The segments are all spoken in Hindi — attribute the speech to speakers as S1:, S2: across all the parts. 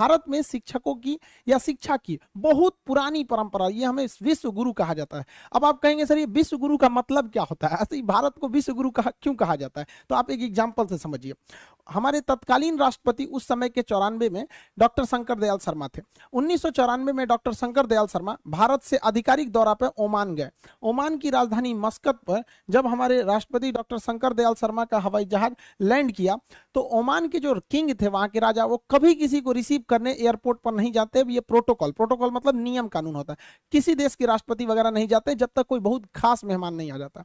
S1: भारत में शिक्षकों की या शिक्षा की बहुत पुरानी परंपरा, ये हमें विश्व गुरु कहा जाता है। अब आप कहेंगे, सर, ये विश्व गुरु का मतलब क्या होता है? ऐसे ही भारत को विश्व गुरु कहा, क्यों कहा जाता है? तो आप एक एग्ज़ाम्पल से समझिए। हमारे तत्कालीन राष्ट्रपति उस समय के चौरानवे में डॉक्टर शंकर दयाल शर्मा थे। उन्नीस सौ चौरानवे में डॉक्टर शंकर दयाल शर्मा भारत से आधिकारिक दौरा पर ओमान गए। ओमान की राजधानी मस्कत पर जब हमारे राष्ट्रपति डॉक्टर शंकर दयाल शर्मा का हवाई जहाज़ लैंड किया तो ओमान के जो किंग थे, वहाँ के राजा, वो कभी किसी को रिसीव करने एयरपोर्ट पर नहीं जाते ये प्रोटोकॉल प्रोटोकॉल मतलब नियम कानून होता है। किसी देश के राष्ट्रपति वगैरह नहीं जाते जब तक कोई बहुत खास मेहमान नहीं आ जाता।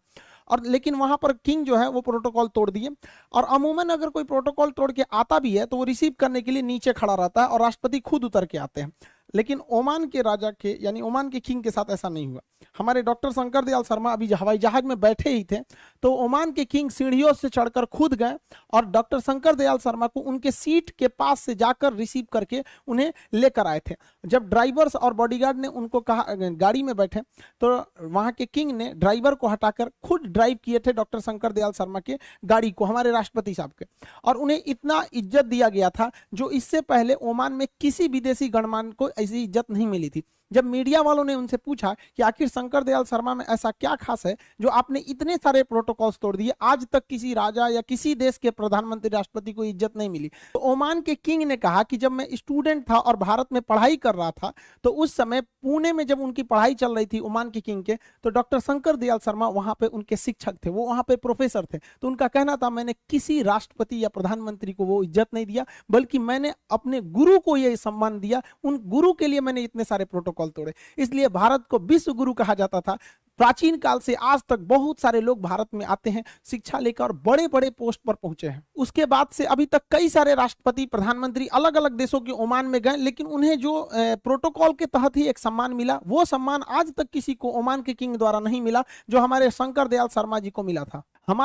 S1: और लेकिन वहाँ पर किंग जो है वो प्रोटोकॉल तोड़ दिए। और अमूमन अगर कोई प्रोटोकॉल तोड़ के आता भी है तो वो रिसीव करने के लिए नीचे खड़ा रहता है और राष्ट्रपति खुद उतर के आते हैं। लेकिन ओमान के राजा के, यानी ओमान के किंग के साथ ऐसा नहीं हुआ। हमारे डॉक्टर शंकर दयाल शर्मा अभी हवाई जहाज़ में बैठे ही थे तो ओमान के किंग सीढ़ियों से चढ़कर खुद गए और डॉक्टर शंकर दयाल शर्मा को उनके सीट के पास से जाकर रिसीव करके उन्हें लेकर आए थे। जब ड्राइवर्स और बॉडीगार्ड ने उनको कहा गाड़ी में बैठे तो वहाँ के किंग ने ड्राइवर को हटाकर खुद ड्राइव किए थे डॉक्टर शंकर दयाल शर्मा के गाड़ी को, हमारे राष्ट्रपति साहब के। और उन्हें इतना इज़्ज़त दिया गया था, जो इससे पहले ओमान में किसी विदेशी गणमान को ऐसी इज़्ज़त नहीं मिली थी। जब मीडिया वालों ने उनसे पूछा कि आखिर शंकर दयाल शर्मा में ऐसा क्या खास है, जो आपने इतने सारे प्रोटोकॉल्स तोड़ दिए, आज तक किसी राजा या किसी देश के प्रधानमंत्री राष्ट्रपति को इज़्ज़त नहीं मिली। तो ओमान के किंग ने कहा कि जब मैं स्टूडेंट था और भारत में पढ़ाई कर रहा था तो उस समय पुणे में जब उनकी पढ़ाई चल रही थी ओमान के किंग के तो डॉक्टर शंकर दयाल शर्मा वहाँ पे उनके शिक्षक थे, वो वहाँ पे प्रोफेसर थे। तो उनका कहना था, मैंने किसी राष्ट्रपति या प्रधानमंत्री को वो इज़्ज़त नहीं दिया, बल्कि मैंने अपने गुरु को यह सम्मान दिया, उन गुरु के लिए मैंने इतने सारे प्रोटोकॉल तोड़े। इसलिए भारत को विश्व गुरु कहा जाता था। प्राचीन काल से आज तक बहुत सारे लोग भारत में आते हैं, शिक्षा लेकर बड़े बड़े पोस्ट पर पहुँचे हैं। उसके बाद से अभी तक कई सारे राष्ट्रपति, प्रधानमंत्री अलग अलग देशों के ओमान में गए, लेकिन उन्हें जो प्रोटोकॉल के तहत ही एक सम्मान मिला, वो सम्मान आज तक किसी को ओमान के किंग द्वारा नहीं मिला, जो हमारे शंकर दयाल शर्मा जी को मिला था। हमारे